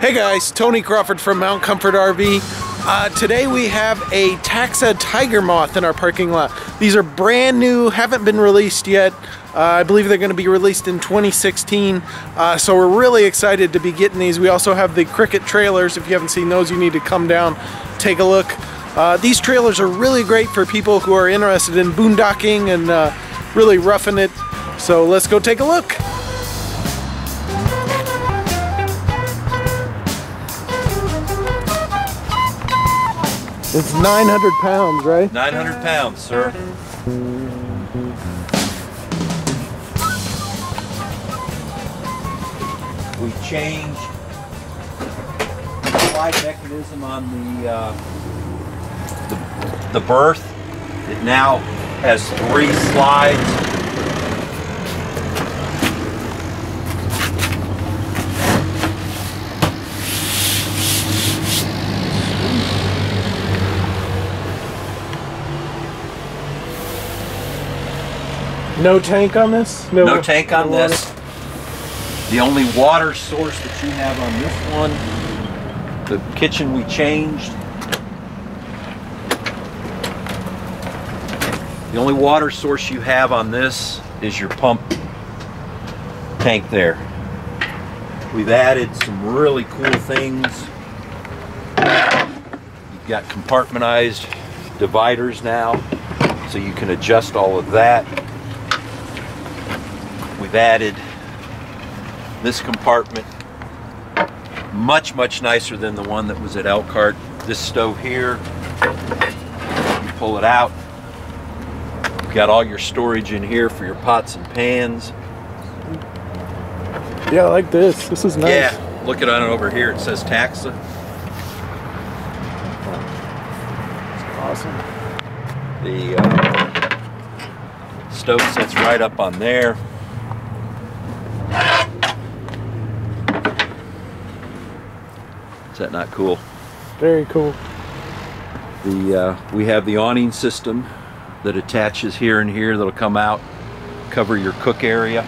Hey guys, Toney Crawford from Mount Comfort RV. Uh, today we have a Taxa Tiger Moth in our parking lot. These are brand new, haven't been released yet. Uh, I believe they're going to be released in 2016. Uh, so we're really excited to be getting these. We also have the Cricket trailers. If you haven't seen those, you need to come down, take a look. Uh, these trailers are really great for people who are interested in boondocking and uh, really roughing it. So let's go take a look. It's 900 pounds, right? 900 pounds, sir. We changed the slide mechanism on the, uh, the, the berth. It now has three slides. No tank on this? No tank on no this. The only water source that you have on this one, the kitchen we changed. The only water source you have on this is your pump tank there. We've added some really cool things. You've got compartmentized dividers now, so you can adjust all of that. Added this compartment much much nicer than the one that was at Elkhart this stove here you pull it out you've got all your storage in here for your pots and pans Yeah, I like this. This is nice. yeah look at it over here it says taxa Awesome. the uh, stove sits right up on there is that not cool Very cool. The uh, we have the awning system that attaches here and here that'll come out, cover your cook area.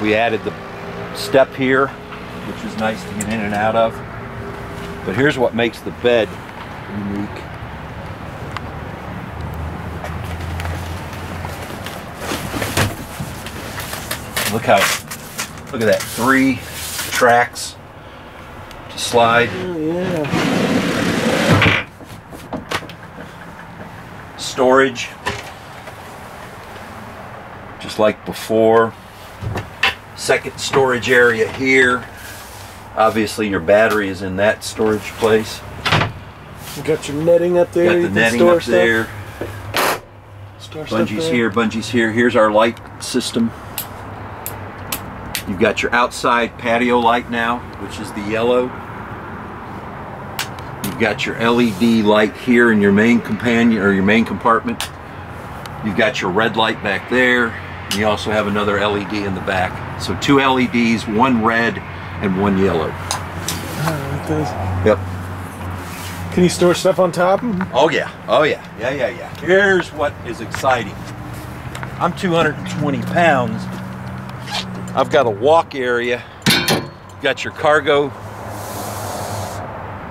We added the step here, which is nice to get in and out of. But here's what makes the bed unique. Look how, look at that, three tracks slide. Oh, yeah. storage just like before second storage area here obviously your battery is in that storage place You got your netting up there. got the netting up stuff. there Store bungees there. here bungees here here's our light system you've got your outside patio light now which is the yellow You've got your LED light here in your main companion or your main compartment. You've got your red light back there. You also have another LED in the back. So two LEDs, one red and one yellow. Yep. Can you store stuff on top? Oh yeah. Oh yeah. Yeah, yeah, yeah. Here's what is exciting. I'm 220 pounds. I've got a walk area. You've got your cargo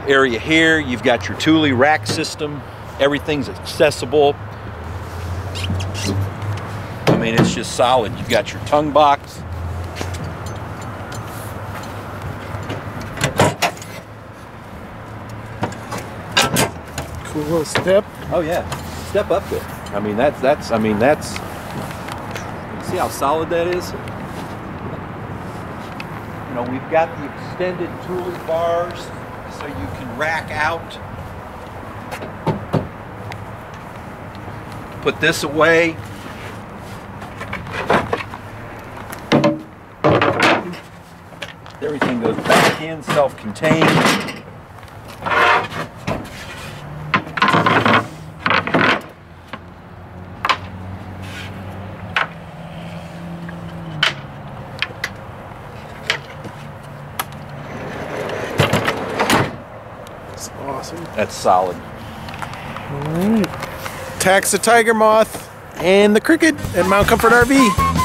area here. You've got your Thule rack system. Everything's accessible. I mean, it's just solid. You've got your tongue box. Cool little step. Oh yeah, step up there. I mean, that's that's. I mean, that's. See how solid that is. You know, we've got the extended Thule bars, so you can rack out. Put this away. Everything goes back in, self-contained. It's awesome. That's solid. All right. Taxa Tiger Moth and the Cricket at Mount Comfort RV.